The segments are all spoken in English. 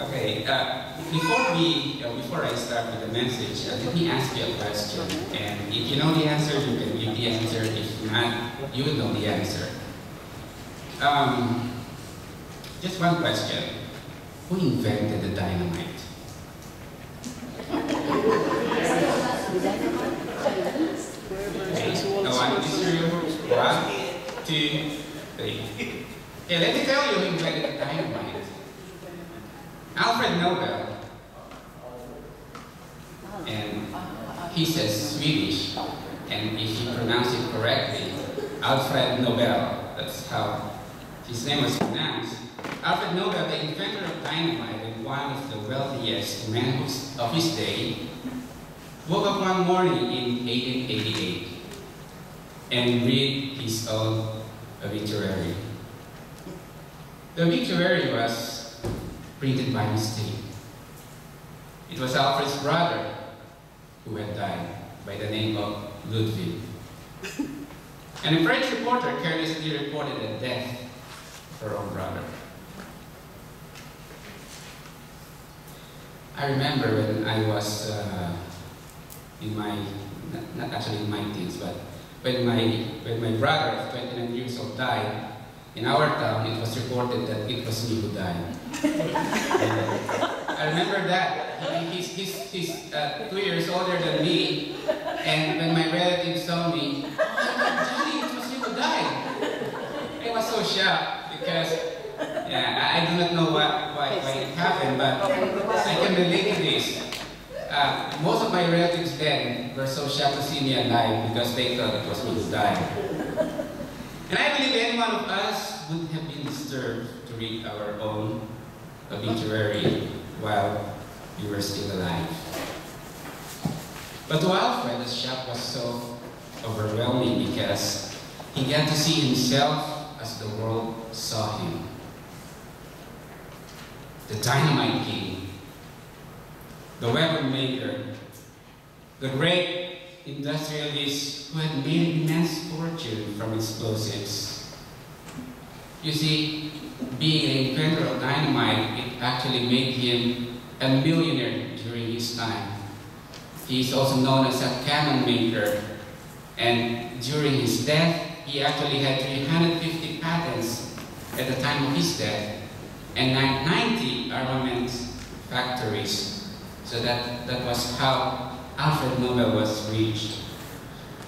Okay, uh, before we, uh, before I start with the message, uh, let me ask you a question. And if you know the answer, you can give the answer. If not, you know the answer. Um, just one question. Who invented the dynamite? Okay. One, two, three. Okay, let me tell you who invented the dynamite. Alfred Nobel. And he says Swedish, and if you pronounce it correctly, Alfred Nobel, that's how his name was pronounced. Alfred Nobel, the inventor of dynamite and one of the wealthiest men of his day, woke up one morning in 1888 and read his own obituary. The obituary was printed by mistake. It was Alfred's brother who had died by the name of Ludwig. And a French reporter carelessly reported the death of her own brother. I remember when I was uh, in my, not, not actually in my teens, but when my, when my brother of 29 years old died, in our town it was reported that it was me who died. I remember that. He, he's he's, he's uh, two years older than me, and when my relatives saw me, oh Johnny, it was you who died. I was so shocked because yeah, I, I do not know what, why, why it happened, but I can relate to this. Uh, most of my relatives then were so shocked to see me alive because they thought it was me who died. And I believe any one of us would have been disturbed to read our own obituary while we were still alive. But to Alfred, the shock was so overwhelming because he got to see himself as the world saw him. The dynamite king, the weapon maker, the great industrialist who had made immense fortune from explosives. You see, being an inventor of dynamite, it actually made him a millionaire during his time. He is also known as a cannon maker, and during his death, he actually had 350 patents at the time of his death, and 90 armament factories. So that, that was how Alfred Nobel was reached.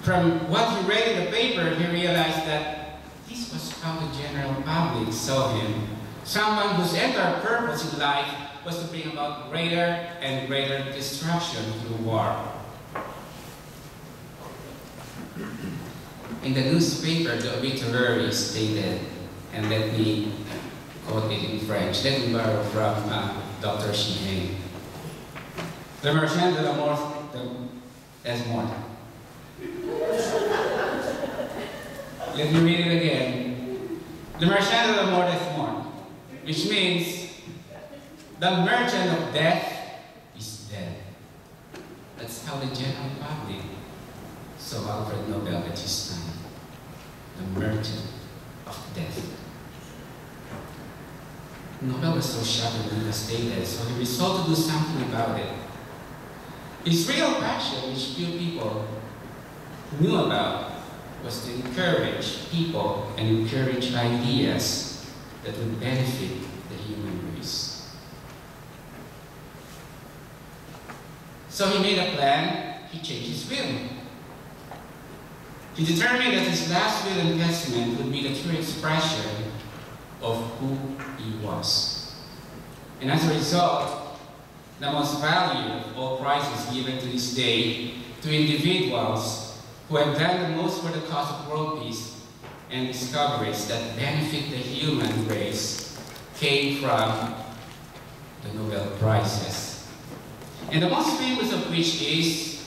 From what he read in the paper, he realized that this was how the general public saw him. Someone whose entire purpose in life was to bring about greater and greater destruction through war. In the newspaper, the obituary stated, and let me quote it in French, let me borrow from uh, Dr. Chihane. Le marchand de la mort is mort. Let me read it again. The merchant of the mort is mort, which means the merchant of death is dead. That's how the general public saw Alfred Nobel at his time. The merchant of death. Nobel was so shocked and devastated, so he resolved to do something about it. His real passion, which few people knew about, was to encourage people and encourage ideas that would benefit the human race. So he made a plan, he changed his will. He determined that his last will and testament would be the true expression of who he was. And as a result, the most value of all prizes given to this day to individuals who have done the most for the cause of world peace and discoveries that benefit the human race came from the Nobel Prizes. And the most famous of which is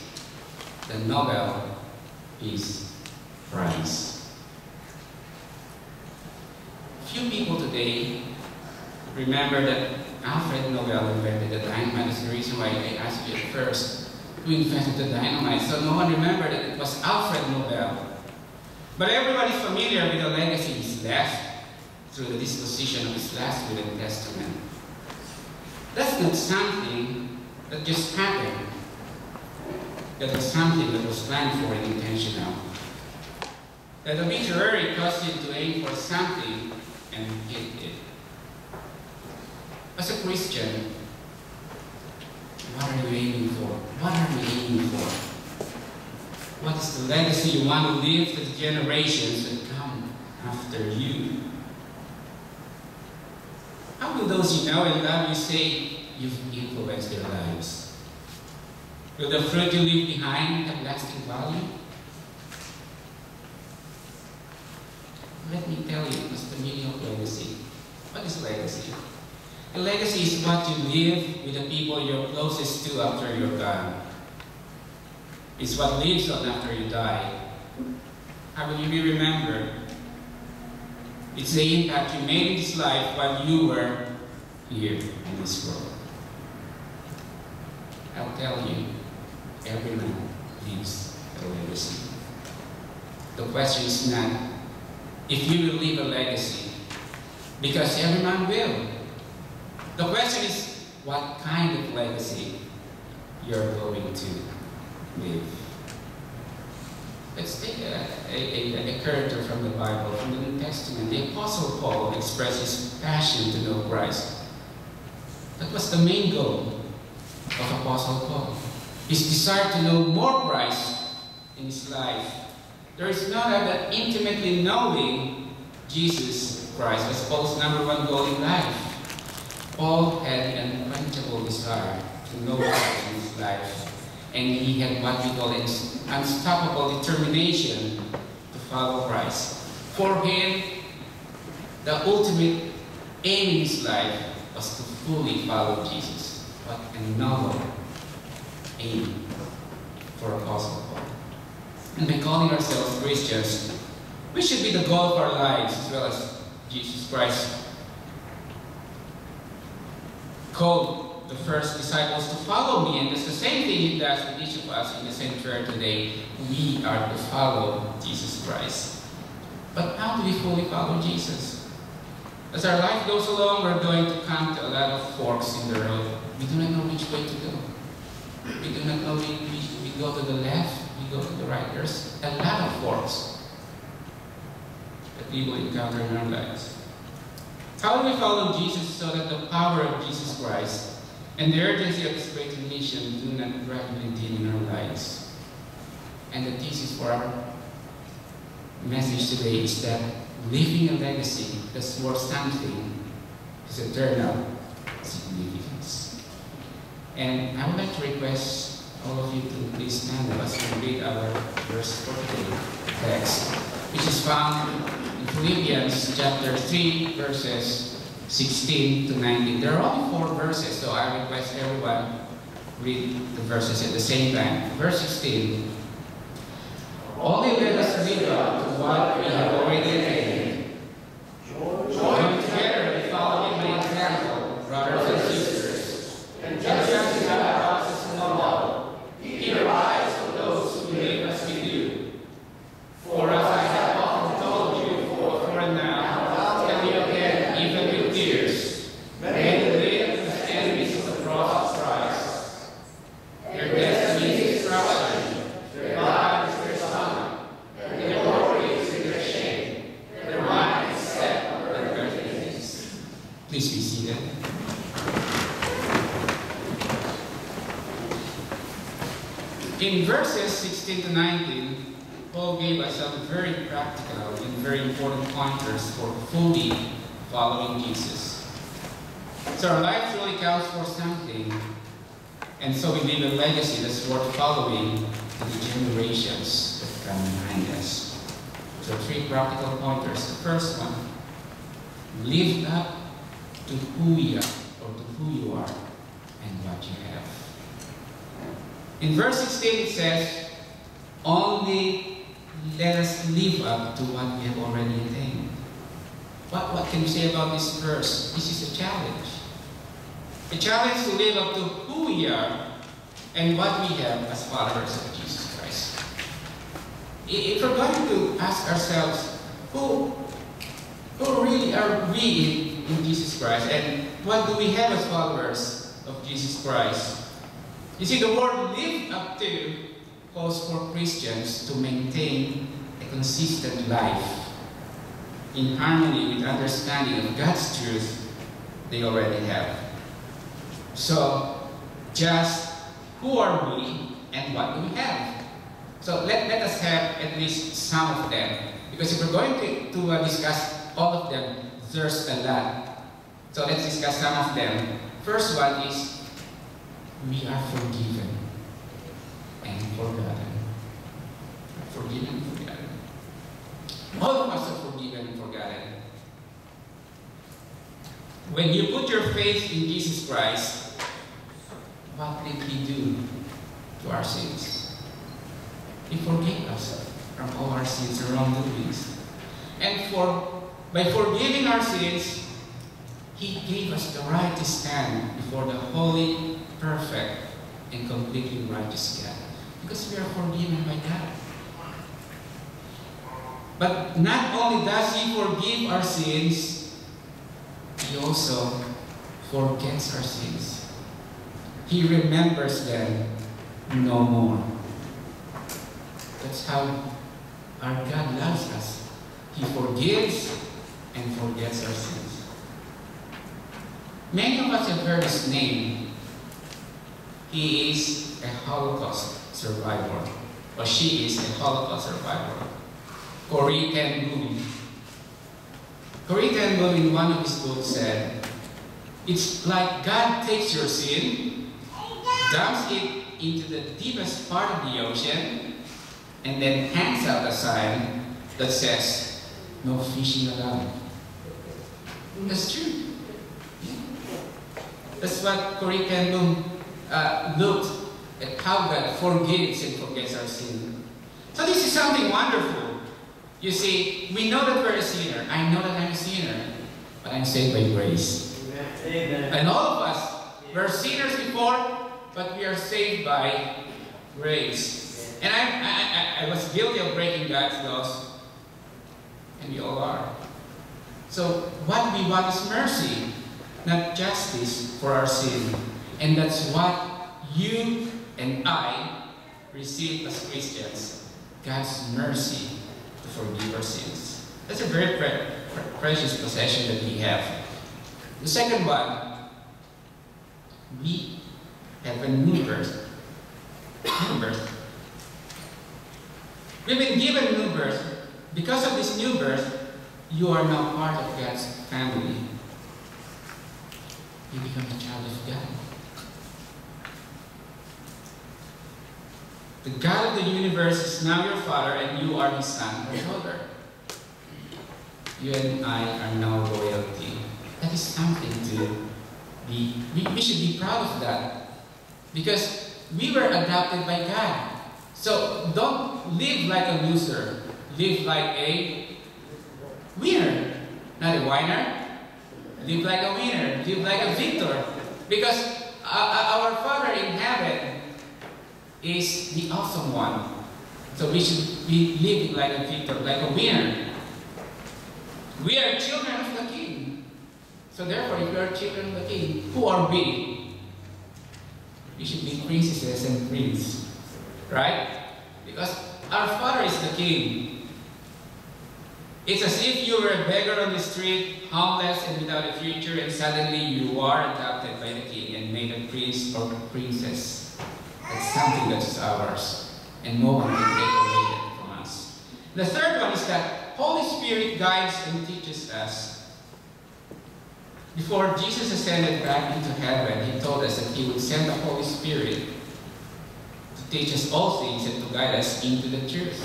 the Nobel Peace Prize. Few people today remember that Alfred Nobel invented the dynamite. That's the reason why I asked you at first who invented the dynamite. So no one remembered that it was Alfred Nobel. But everybody's familiar with the legacy he's left through the disposition of his last will and testament. That's not something that just happened. That was something that was planned for and intentional. That obituary caused you to aim for something and hit it. As a Christian, what are you aiming for? What are you aiming for? What is the legacy you want to leave to the generations that come after you? How will those you know and love you say you've influenced their lives? Will the fruit you leave behind have lasting value? Let me tell you what's the meaning of legacy. What is legacy? A legacy is what you leave with the people you're closest to after you're gone. It's what lives on after you die. How will you be remembered? It's the impact you made in this life while you were here in this world. I'll tell you, every man leaves a legacy. The question is not if you will leave a legacy, because every man will. The question is what kind of legacy you're going to leave? Let's take a, a, a, character from the Bible, from the New Testament. The Apostle Paul expressed his passion to know Christ. That was the main goal of Apostle Paul. His desire to know more Christ in his life. There is no doubt that intimately knowing Jesus Christ was Paul's number one goal in life. Paul had an unquenchable desire to know God in his life, and he had what we call an unstoppable determination to follow Christ. For him, the ultimate aim in his life was to fully follow Jesus. What a noble aim for Apostle Paul. And by calling ourselves Christians, we should be the goal of our lives as well as Jesus Christ called the first disciples to follow me, and it's the same thing he does with each of us in the sanctuary today. We are to follow Jesus Christ. But how do we fully follow Jesus? As our life goes along, we're going to come to a lot of forks in the road. We do not know which way to go. We do not know we, we, we go to the left, we go to the right. There's a lot of forks that we will encounter in our lives. How do we follow Jesus so that the power of Jesus Christ and the urgency of His great mission do not gradually in our lives? And the thesis for our message today is that leaving a legacy that's worth something is eternal significance. And I would like to request all of you to please stand up as we read our verse for today text, which is found in Philippians chapter 3, verses 16 to 19. There are only four verses, so I request everyone read the verses at the same time. Verse 16. Only let us live up to what we have already attained. Join together in following my example, brothers and sisters. And just as we have a process in the law, keep your eyes on those who make us with you. For as I have often told you before and now, I'll tell you again, even with tears, many live as enemies of the cross of Christ. Their destiny is destruction, their God is their son, their glory is in their shame, their mind is set on earthly things. Please be seated. In verses 16 to 19, Paul gave us some very practical and very important pointers for fully following Jesus. So our life really counts for something, and so we leave a legacy that's worth following to the generations that come behind us. So three practical pointers. The first one, live up to who you are, or to who you are, and what you have. In verse 16 it says, only let us live up to what we have already attained. What, what can you say about this verse? This is a challenge. A challenge to live up to who we are and what we have as followers of Jesus Christ. If we're going to ask ourselves, who, who really are we in, in Jesus Christ and what do we have as followers? of Jesus Christ. You see, the word live up to calls for Christians to maintain a consistent life in harmony with understanding of God's truth they already have. So, just who are we and what do we have? So let, let us have at least some of them. Because if we're going to, to uh, discuss all of them, there's a lot. So let's discuss some of them. First one is, we are forgiven and forgotten. Forgiven and forgotten. All of us are forgiven and forgotten. When you put your faith in Jesus Christ, what did He do to our sins? He forgave us from all our sins and wrongdoings. And for by forgiving our sins, He gave us the right to stand before the holy, perfect, and completely righteous God. Because we are forgiven by God. But not only does He forgive our sins, He also forgets our sins. He remembers them no more. That's how our God loves us. He forgives and forgets our sins. Many of us have heard his name. He is a Holocaust survivor, or she is a Holocaust survivor. Corrie ten Boom. Corrie ten Boom in one of his books said, It's like God takes your sin, dumps it into the deepest part of the ocean, and then hangs out a sign that says, no fishing allowed. That's true. That's what Corrie ten Boom uh, looked at how God forgives and forgets our sin. So this is something wonderful. You see, we know that we're a sinner. I know that I'm a sinner, but I'm saved by grace. Amen. And all of us, we're sinners before, but we are saved by grace. And I, I, I, I was guilty of breaking God's laws, and we all are. So what we want is mercy, not justice for our sin. And that's what you and I receive as Christians, God's mercy to forgive our sins. That's a very pre- pre- precious possession that we have. The second one, we have a new birth. New birth. We've been given new birth. Because of this new birth, you are now part of God's family. You become a child of God. The God of the universe is now your father, and you are his son or daughter. You and I are now royalty. That is something to be, we, we should be proud of that. Because we were adopted by God. So don't live like a loser. Live like a winner, not a whiner. Live like a winner. Live like a victor. Because uh, our Father in heaven is the awesome one. So we should be living like a victor, like a winner. We are children of the King. So therefore, if we are children of the King, who are we? We should be princesses and princes. Right? Because our Father is the King. It's as if you were a beggar on the street, homeless and without a future, and suddenly you are adopted by the King and made a prince or a princess. That's something that is ours, and no one can take away that from us. The third one is that Holy Spirit guides and teaches us. Before Jesus ascended back into heaven, he told us that he would send the Holy Spirit to teach us all things and to guide us into the truth.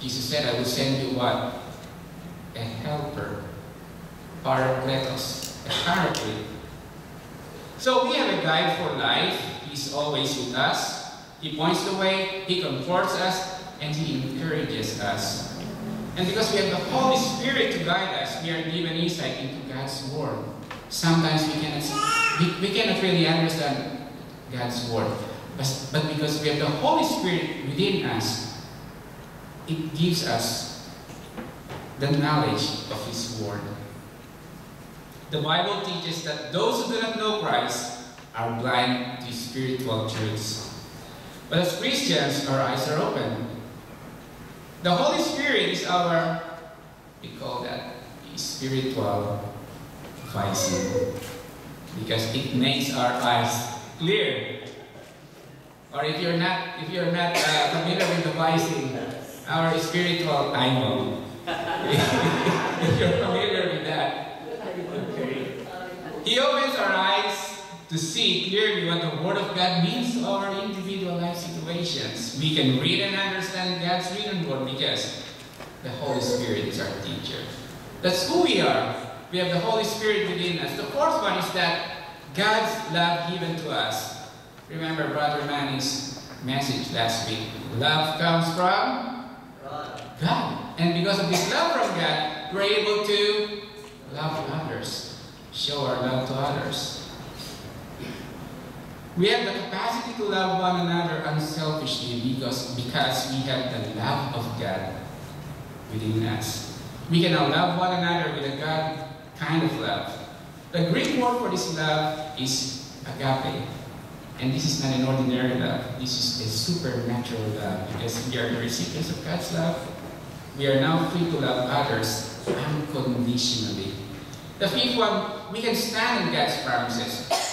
Jesus said, I will send you what? A helper, parakletos, a paraclete. So we have a guide for life. He's always with us. He points the way, he comforts us, and he encourages us. And because we have the Holy Spirit to guide us, we are given insight into God's Word. Sometimes we cannot, we, we cannot really understand God's Word. But, but because we have the Holy Spirit within us, it gives us the knowledge of His Word. The Bible teaches that those who do not know Christ are blind to spiritual truths. But as Christians, our eyes are open. The Holy Spirit is our, we call that spiritual visor, because it makes our eyes clear. Or if you're not, if you're not uh, familiar with the visor, our spiritual eyeball. if you're familiar with that, okay. He opens our eyes to see clearly what the Word of God means to our individual life situations. We can read and understand God's written Word because the Holy Spirit is our teacher. That's who we are. We have the Holy Spirit within us. The fourth one is that God's love given to us. Remember Brother Manny's message last week. Love comes from God. And because of this love from God, we're able to love others, show our love to others. We have the capacity to love one another unselfishly because, because we have the love of God within us. We can now love one another with a God kind of love. The Greek word for this love is agape. And this is not an ordinary love. This is a supernatural love because we are the recipients of God's love. We are now free to love others unconditionally. The fifth one, we can stand in God's promises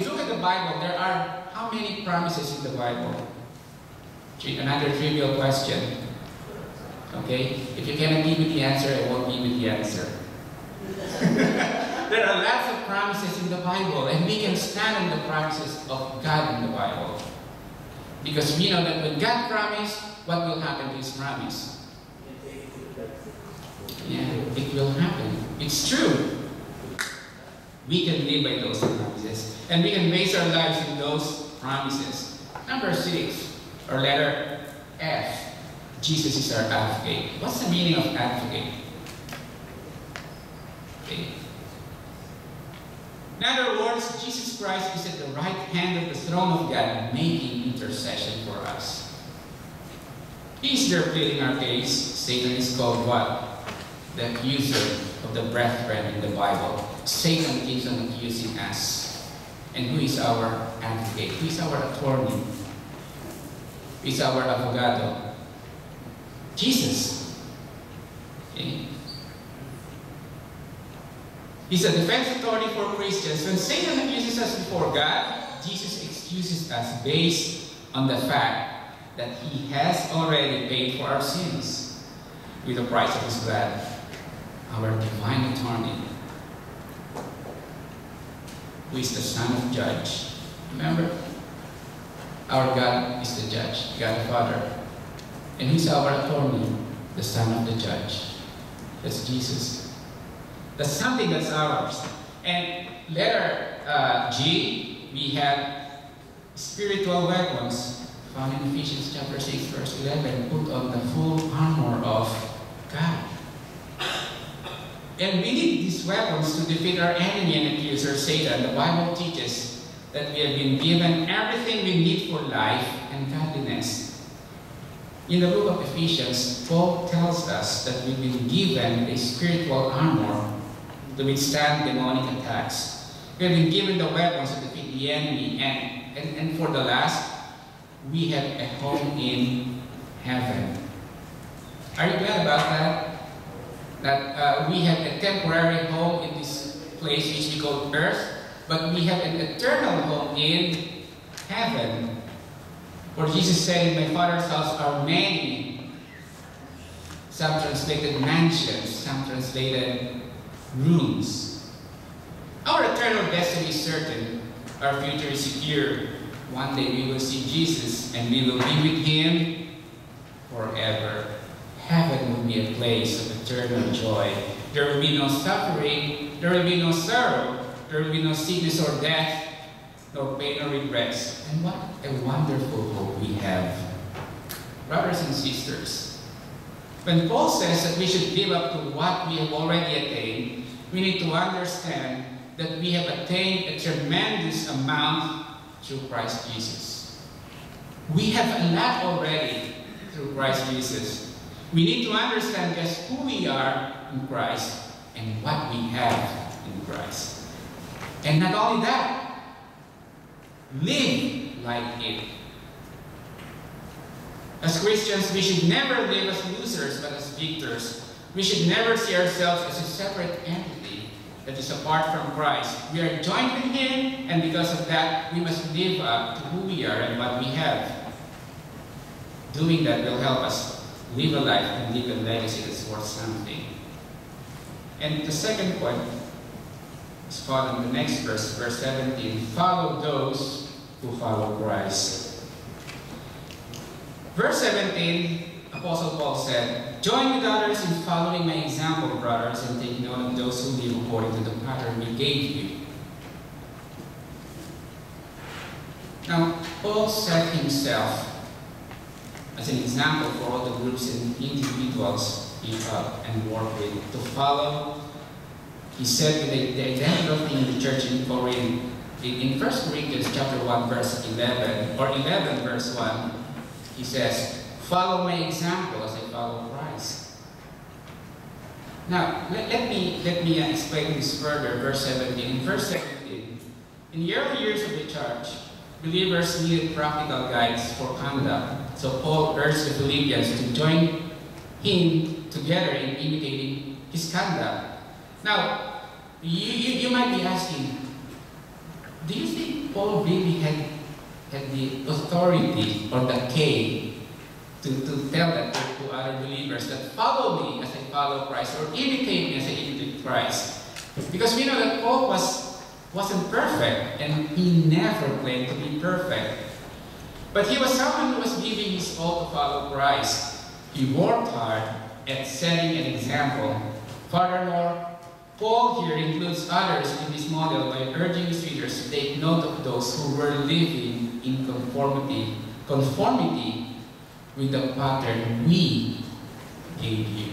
you look at the Bible, there are how many promises in the Bible? Another trivial question. Okay? If you cannot give me the answer, I won't give you the answer. there are lots of promises in the Bible, and we can stand on the promises of God in the Bible. Because we know that when God promised, what will happen to His promise? Yeah, it will happen. It's true. We can live by those promises. And we can base our lives in those promises. Number six, or letter F, Jesus is our advocate. What's the meaning of advocate? In other words, Jesus Christ is at the right hand of the throne of God, making intercession for us. He's there pleading our case. Satan is called what? The accuser of the brethren in the Bible. Satan keeps on accusing us. And who is our advocate? Who is our attorney? Who is our abogado? Jesus. Okay. He's a defense attorney for Christians. When Satan accuses us before God, Jesus excuses us based on the fact that he has already paid for our sins with the price of his blood, our divine attorney who is the Son of Judge. Remember? Our God is the Judge, God the Father. And He's our attorney, the Son of the Judge. That's Jesus. That's something that's ours. And letter uh, G, we have spiritual weapons found in Ephesians chapter 6, verse 11. Put on the full armor of God. And we need these weapons to defeat our enemy and accuser, Satan. The Bible teaches that we have been given everything we need for life and godliness. In the book of Ephesians, Paul tells us that we've been given a spiritual armor to withstand demonic attacks. We have been given the weapons to defeat the enemy. And, and, and for the last, we have a home in heaven. Are you glad about that? That uh, we have a temporary home in this place which we call earth, but we have an eternal home in heaven. For Jesus said, In my Father's house are many, some translated mansions, some translated rooms. Our eternal destiny is certain. Our future is secure. One day we will see Jesus and we will be with Him forever heaven will be a place of eternal joy. There will be no suffering, there will be no sorrow, there will be no sickness or death, no pain or regrets. And what a wonderful hope we have. Brothers and sisters, when Paul says that we should live up to what we have already attained, we need to understand that we have attained a tremendous amount through Christ Jesus. We have a lot already through Christ Jesus. We need to understand just who we are in Christ and what we have in Christ. And not only that, live like it. As Christians, we should never live as losers but as victors. We should never see ourselves as a separate entity that is apart from Christ. We are joined with Him, and because of that, we must live up to who we are and what we have. Doing that will help us live a life and leave a legacy that's worth something. And the second point is found in the next verse, verse 17. Follow those who follow Christ. Verse 17, Apostle Paul said, Join with others in following my example, brothers, and take note of those who live according to the pattern we gave you. Now, Paul set himself as an example for all the groups and individuals helped and worked with to follow. He said the, the thing in the church in Corinth, in, in 1 Corinthians chapter 1, verse 11, or 11, verse 1, he says, Follow my example as I follow Christ. Now, let, let me, let me explain this further, verse 17. In verse 17, in the early years of the church, believers needed practical guides for conduct. So Paul urged the Philippians to join him together in imitating his conduct. Now, you, you, you might be asking, do you think Paul really had, had the authority or the K to, to tell that to, to other believers that follow me as I follow Christ or imitate me as I imitate Christ? Because we know that Paul was, wasn't perfect and he never claimed to be perfect. But he was someone who was giving his all to follow Christ. He worked hard at setting an example. Furthermore, Paul here includes others in this model by urging his readers to take note of those who were living in conformity, conformity with the pattern we gave you.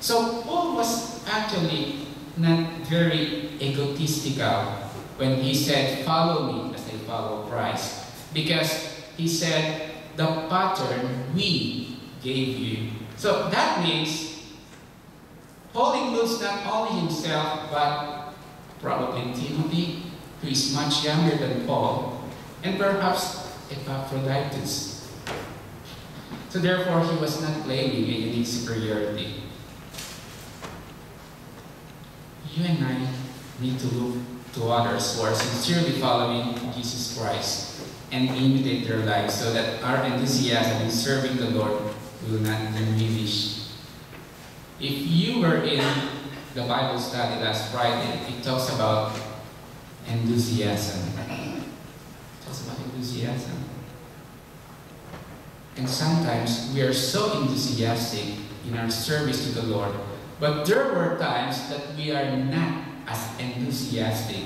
So Paul was actually not very egotistical when he said, follow me as I follow Christ. Because he said, the pattern we gave you. So that means Paul includes not only himself, but probably Timothy, who is much younger than Paul, and perhaps Epaphroditus. So therefore, he was not claiming a unique superiority. You and I need to look to others who are sincerely following Jesus Christ and imitate their lives so that our enthusiasm in serving the Lord will not diminish. If you were in the Bible study last Friday, it talks about enthusiasm. It talks about enthusiasm. And sometimes we are so enthusiastic in our service to the Lord, but there were times that we are not as enthusiastic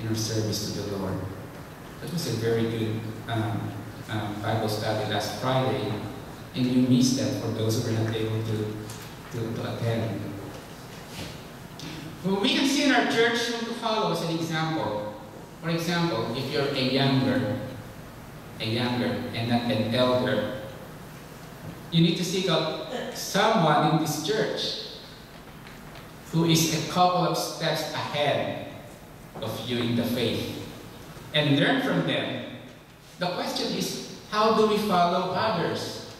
in our service to the Lord. That was a very good um, um, Bible study last Friday, and you missed that for those who were not able to, to, to attend. Well, we can see in our church who to follow as an example. For example, if you're a younger, a younger and not an elder, you need to seek out someone in this church who is a couple of steps ahead of you in the faith and learn from them. The question is, how do we follow others?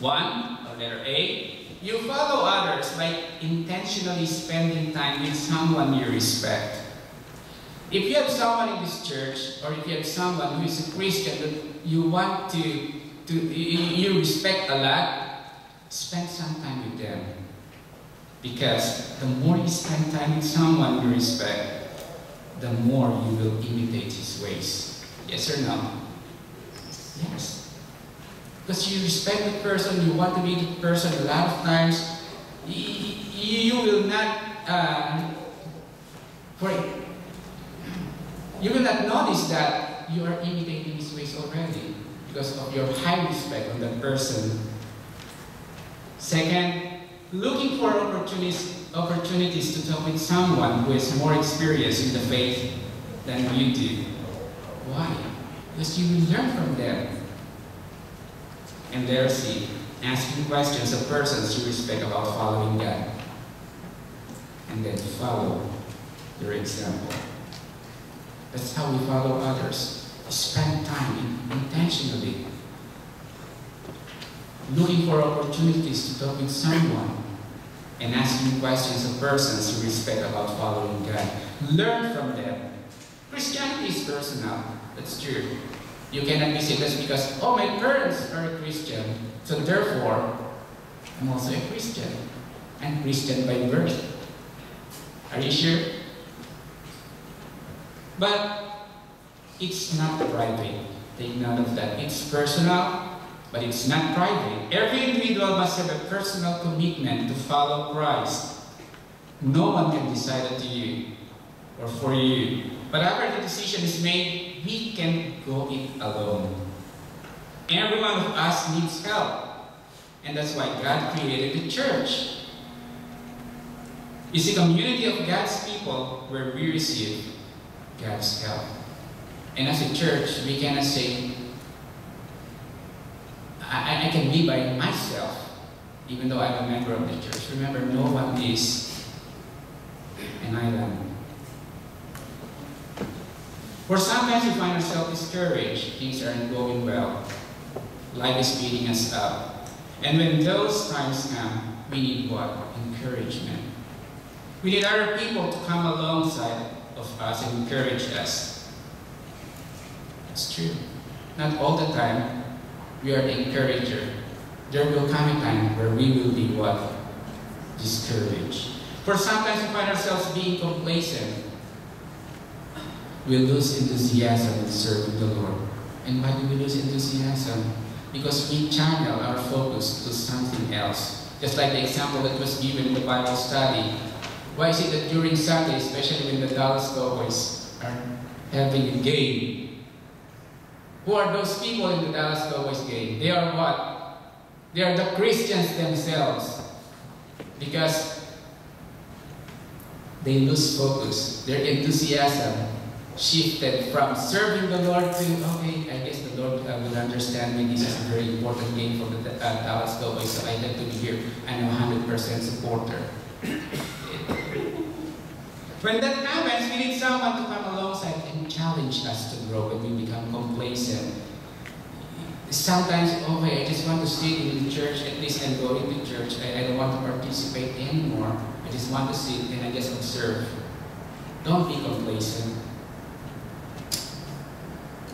One, letter A, you follow others by intentionally spending time with someone you respect. If you have someone in this church, or if you have someone who is a Christian that you want to, to you respect a lot, spend some time with them. Because the more you spend time with someone you respect, the more you will imitate his ways. Yes or no? Yes. Because you respect the person, you want to be the person a lot of times, you, will not, um, for, you will not notice that you are imitating his ways already because of your high respect on that person. Second, looking for opportunities, opportunities to talk with someone who has more experience in the faith than you do. Why? Because you will learn from them. And there see, asking questions of persons you respect about following God. And then follow their example. That's how we follow others. Spend time intentionally looking for opportunities to talk with someone and asking questions of persons you respect about following God. Learn from them. Christianity is personal. That's true. You cannot be just because, oh, my parents are Christian, so therefore, I'm also a Christian. I'm Christian by birth. Are you sure? But it's not private. Take note of that. It's personal, but it's not private. Every individual must have a personal commitment to follow Christ. No one can decide it to you or for you. But after the decision is made, we can go it alone. Every one of us needs help. And that's why God created the church. It's a community of God's people where we receive God's help. And as a church, we cannot say, I, I can be by myself, even though I'm a member of the church. Remember, no one is an island. For sometimes we find ourselves discouraged, things aren't going well, life is beating us up. And when those times come, we need what? Encouragement. We need other people to come alongside of us and encourage us. It's true. Not all the time we are the encourager. There will come a time where we will be what? Discouraged. For sometimes we find ourselves being complacent. We lose enthusiasm in serving the Lord. And why do we lose enthusiasm? Because we channel our focus to something else. Just like the example that was given in the Bible study. Why is it that during Sunday, especially when the Dallas Cowboys are having a game, who are those people in the Dallas Cowboys game? They are what? They are the Christians themselves. Because they lose focus. Their enthusiasm shifted from serving the Lord to, okay, I guess the Lord uh, will understand me. This is a very important game for the uh, Dallas Cowboys, so I have to be here. I'm a 100% supporter. when that happens, we need someone to come alongside challenge us to grow when we become complacent. Sometimes, okay, I just want to sit in the church at least and go into church. I, I don't want to participate anymore. I just want to sit and I just observe. Don't be complacent.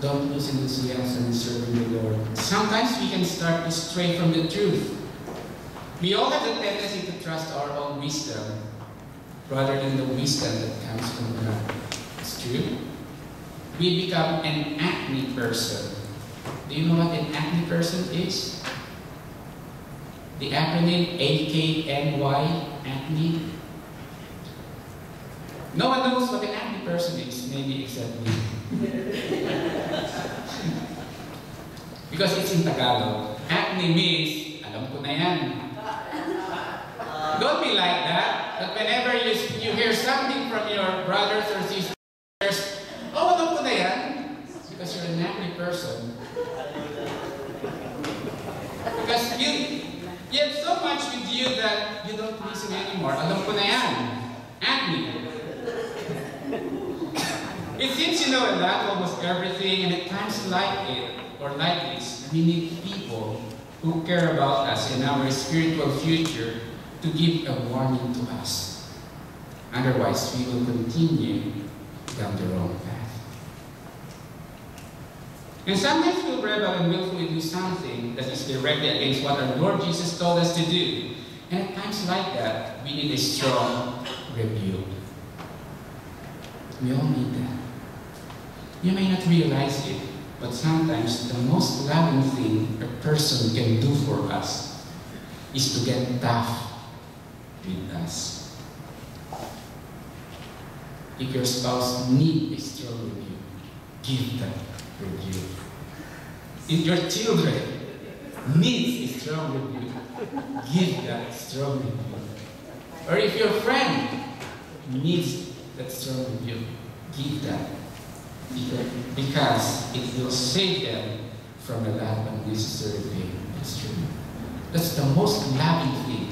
Don't lose enthusiasm in serving the Lord. Sometimes we can start to stray from the truth. We all have the tendency to trust our own wisdom rather than the wisdom that comes from God. It's true. We become an acne person. Do you know what an acne person is? The acronym AKNY, acne. No one knows what an acne person is, maybe except me. because it's in Tagalog. Acne means, alam ko na yan. Don't be like that. That whenever you, you hear something from your brothers or sisters, oh, alam ko na yan. Because person. Because you, you have so much with you that you don't listen anymore. Alam ko na yan. Acne. It seems you know a lot, almost everything, and at times like it, or like this, we need people who care about us and our spiritual future to give a warning to us. Otherwise, we will continue down the path. And sometimes we'll rebel and willfully do something that is directly against what our Lord Jesus told us to do. And at times like that, we need a strong rebuke. We all need that. You may not realize it, but sometimes the most loving thing a person can do for us is to get tough with us. If your spouse needs a strong rebuke, give them rebuke. If your children needs a strong rebuke, give that strong rebuke. Or if your friend needs that strong rebuke, give that because it will save them from a lot of. That's true. That's the most loving thing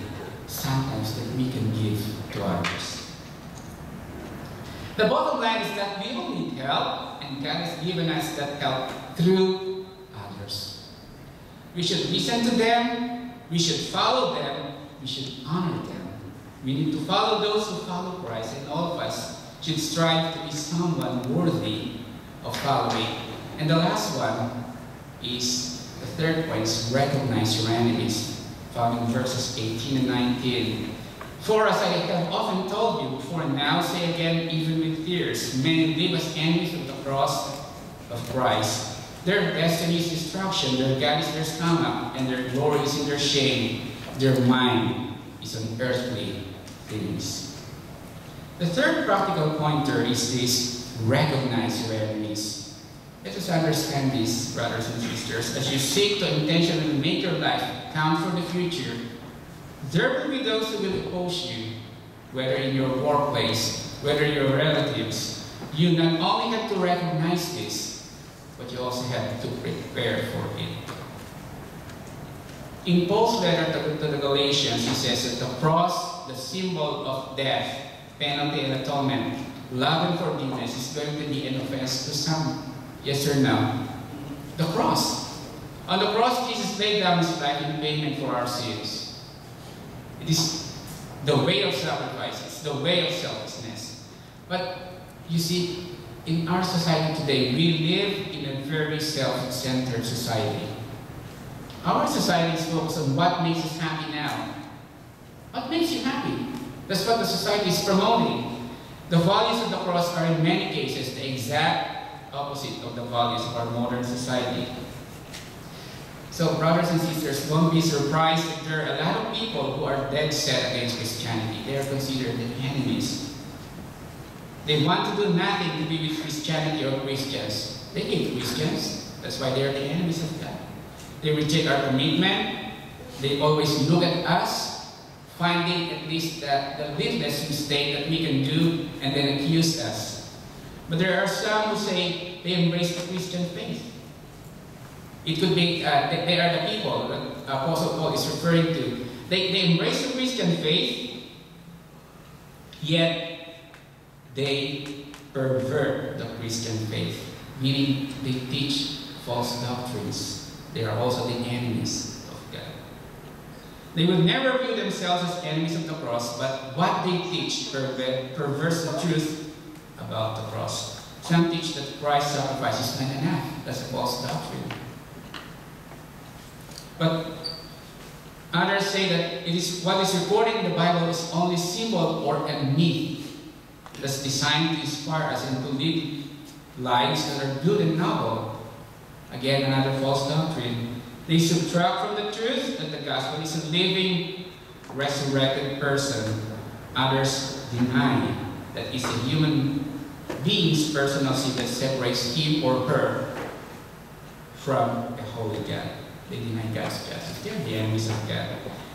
sometimes that we can give to others. The bottom line is that we all need help, and God has given us that help through others. We should listen to them, we should follow them, we should honor them. We need to follow those who follow Christ, and all of us should strive to be someone worthy of following. And the last one is the third point is recognize your enemies, found in verses 18 and 19. For as I have often told you before, and now say again, even with tears, many live as enemies of cross of Christ. Their destiny is destruction, their God is their stomach, and their glory is in their shame. Their mind is on earthly things. The third practical pointer is this recognize your enemies. Let us understand this, brothers and sisters. As you seek to intentionally make your life count for the future, there will be those who will oppose you, whether in your workplace, whether your relatives. You not only have to recognize this, but you also have to prepare for it. In Paul's letter to, the Galatians, he says that the cross, the symbol of death, penalty and atonement, love and forgiveness is going to be an offense to some. Yes or no? The cross. On the cross, Jesus laid down his life in payment for our sins. It is the way of sacrifice. It's the way of selflessness. But you see, in our society today, we live in a very self-centered society. Our society is focused on what makes us happy now. What makes you happy? That's what the society is promoting. The values of the cross are in many cases the exact opposite of the values of our modern society. So brothers and sisters, don't be surprised if there are a lot of people who are dead set against Christianity. They are considered the enemies. They want to do nothing to be with Christianity or Christians. They hate Christians. That's why they are the enemies of God. They reject our commitment. They always look at us, finding at least the, the littlest mistake that we can do, and then accuse us. But there are some who say they embrace the Christian faith. It could be, uh, they, they, are the people that Apostle Paul is referring to. They, they embrace the Christian faith, yet they pervert the Christian faith, meaning they teach false doctrines. They are also the enemies of God. They will never view themselves as enemies of the cross, but what they teach perverts the truth about the cross. Some teach that Christ's sacrifice is not enough. That's a false doctrine. But others say that it is what is recorded in the Bible is only symbol or a myth that's designed to inspire us and to live lives that are good and noble. Again, another false doctrine. They subtract from the truth that the gospel is a living, resurrected person. Others deny that it's a human being's personal sin that separates him or her from a holy God. They deny God's justice. They're the enemies of God.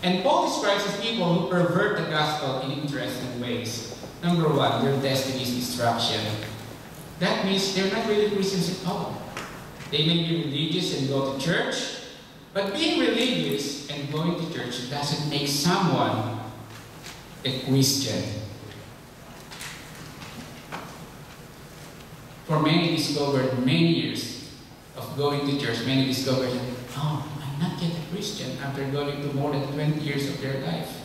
And Paul describes these people who pervert the gospel in interesting ways. Number one, their destiny is destruction. That means they're not really Christians at all. They may be religious and go to church, but being religious and going to church doesn't make someone a Christian. For many discovered many years of going to church, many discovered, oh, I'm not yet a Christian after going to more than 20 years of their life.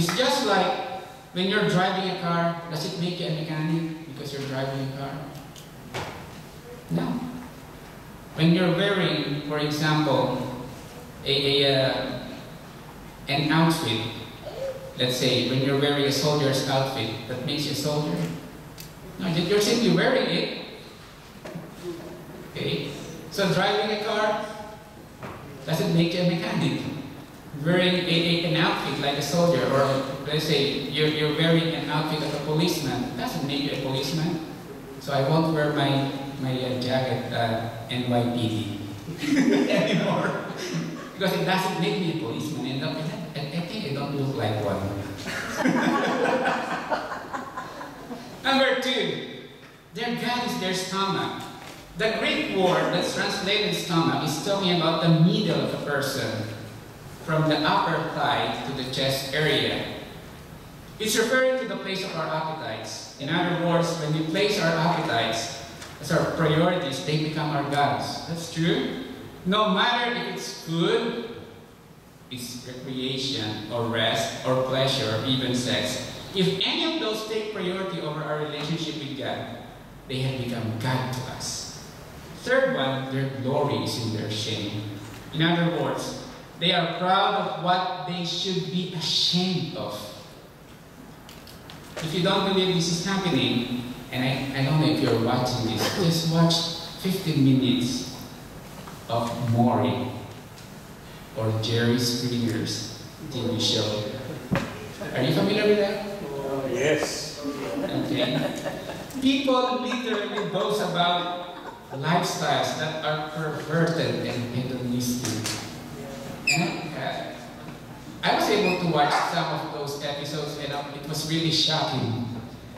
It's just like when you're driving a car, does it make you a mechanic because you're driving a car? No. When you're wearing, for example, a, a uh, an outfit, let's say when you're wearing a soldier's outfit, that makes you a soldier? No, you're simply wearing it. Okay? So driving a car doesn't make you a mechanic wearing a, a, an outfit like a soldier, or let's say you're, you're wearing an outfit of a policeman, doesn't make you a policeman. So I won't wear my, my uh, jacket uh, NYPD anymore. because it doesn't make me a policeman. And I, I I think I don't look like one. Number two, their God is their stomach. The Greek word that's translated stomach is talking about the middle of a person. From the upper thigh to the chest area. It's referring to the place of our appetites. In other words, when we place our appetites as our priorities, they become our gods. That's true. No matter if it's food, it's recreation, or rest, or pleasure, or even sex. If any of those take priority over our relationship with God, they have become God to us. Third one, their glory is in their shame. In other words, they are proud of what they should be ashamed of. If you don't believe this is happening, and I, I don't know if you're watching this, just watch 15 minutes of Maury or Jerry Springer's TV show. Are you familiar with that? Yes. Okay. People literally boast about lifestyles that are perverted and hedonistic. I was able to watch some of those episodes and uh, it was really shocking.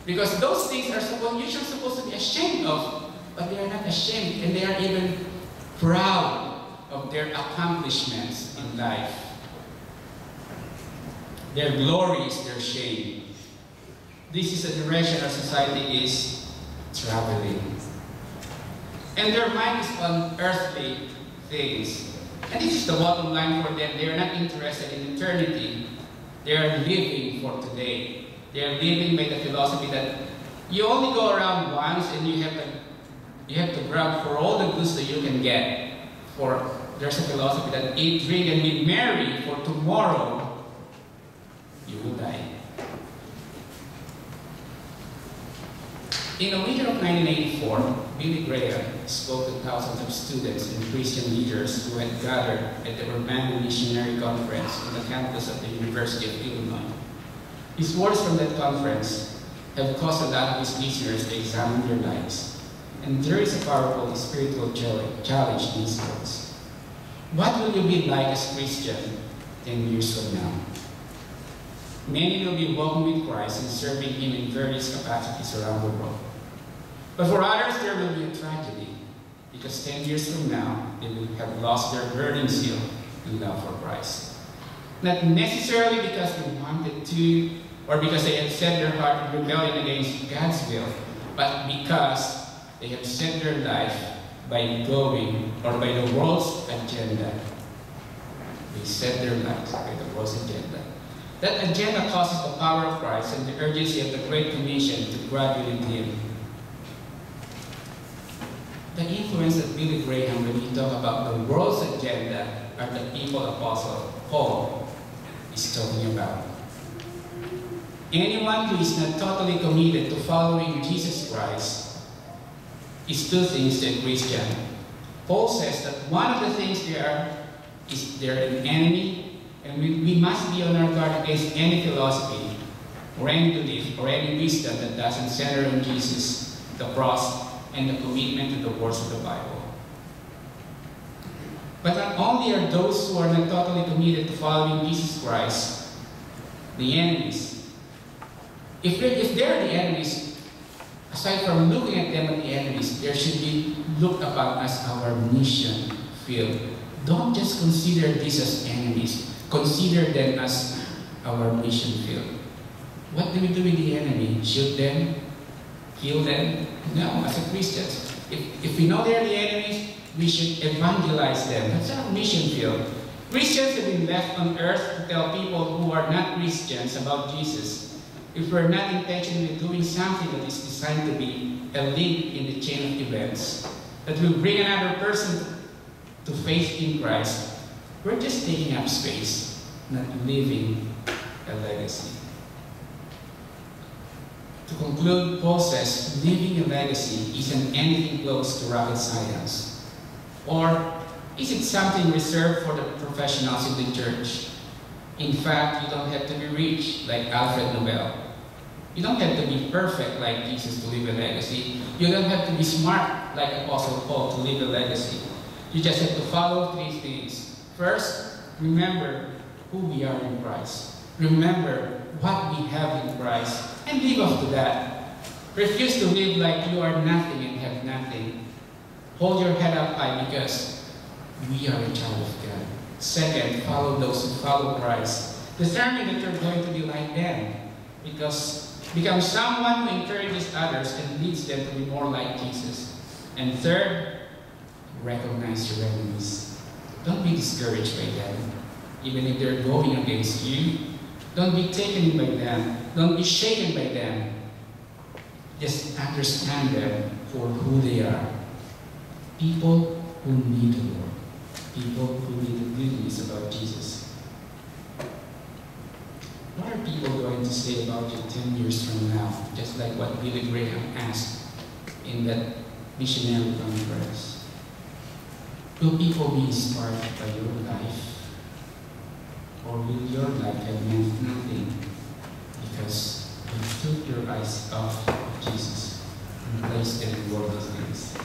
Because those things are supposed, usually supposed to be ashamed of, but they are not ashamed and they are even proud of their accomplishments in life. Their glory is their shame. This is the direction our society is traveling. And their mind is on earthly things. And this is the bottom line for them. They are not interested in eternity. They are living for today. They are living by the philosophy that you only go around once and you have to, you have to grab for all the goods that you can get. For there's a philosophy that eat, drink, and be merry, for tomorrow you will die. In the winter of 1984, Billy Graham spoke to thousands of students and Christian leaders who had gathered at the Urbana Missionary Conference on the campus of the University of Illinois. His words from that conference have caused a lot of his listeners to examine their lives. And there is a powerful spiritual challenge in these words. What will you be like as Christian 10 years from now? Many will be with Christ and serving Him in various capacities around the world. But for others, there will be a tragedy because 10 years from now, they will have lost their burning zeal and love for Christ. Not necessarily because they wanted to or because they had set their heart in rebellion against God's will, but because they have set their life by going or by the world's agenda. They set their life by the world's agenda. That agenda causes the power of Christ and the urgency of the Great Commission to gradually dim the influence of Billy Graham when he talk about the world's agenda are the people Apostle Paul is talking about. Anyone who is not totally committed to following Jesus Christ is two things to a Christian. Paul says that one of the things they are is they're an enemy, and we, we must be on our guard against any philosophy or any belief or any wisdom that doesn't center on Jesus, the cross, and the commitment to the words of the Bible. But not only are those who are not totally committed to following Jesus Christ the enemies, if they're, if they're the enemies, aside from looking at them as the enemies, there should be looked upon as our mission field. Don't just consider these as enemies. Consider them as our mission field. What do we do with the enemy? Shoot them? Kill them? No, as a Christian. If, if we know they're the enemies, we should evangelize them. That's our mission field. Christians have been left on earth to tell people who are not Christians about Jesus. If we're not intentionally doing something that is designed to be a link in the chain of events, that will bring another person to faith in Christ, we're just taking up space, not leaving a legacy. To conclude, Paul says, leaving a legacy isn't anything close to rocket science. Or is it something reserved for the professionals in the church? In fact, you don't have to be rich like Alfred Nobel. You don't have to be perfect like Jesus to leave a legacy. You don't have to be smart like Apostle Paul to leave a legacy. You just have to follow three things. First, remember who we are in Christ. Remember what we have in Christ and live up to that. Refuse to live like you are nothing and have nothing. Hold your head up high because we are a child of God. Second, follow those who follow Christ. Determine that you're going to be like them. Because become someone who encourages others and leads them to be more like Jesus. And third, recognize your enemies. Don't be discouraged by them. Even if they're going against you, don't be taken by them. Don't be shaken by them. Just understand them for who they are. People who need the Lord. People who need the good news about Jesus. What are people going to say about you 10 years from now? Just like what Billy Graham asked in that missionary conference. Will people be inspired by your life? Or will your life have meant nothing because you took your eyes off of Jesus and placed them in worldly things?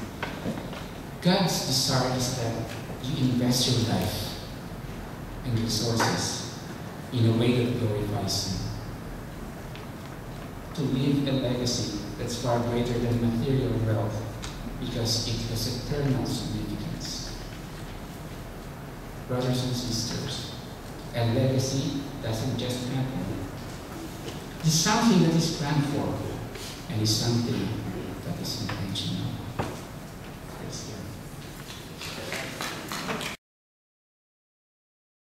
God's desire is that you invest your life and resources in a way that glorifies Him. To leave a legacy that's far greater than material wealth because it has eternal significance. Brothers and sisters, a legacy doesn't just happen. It's something that is planned for and it's something that is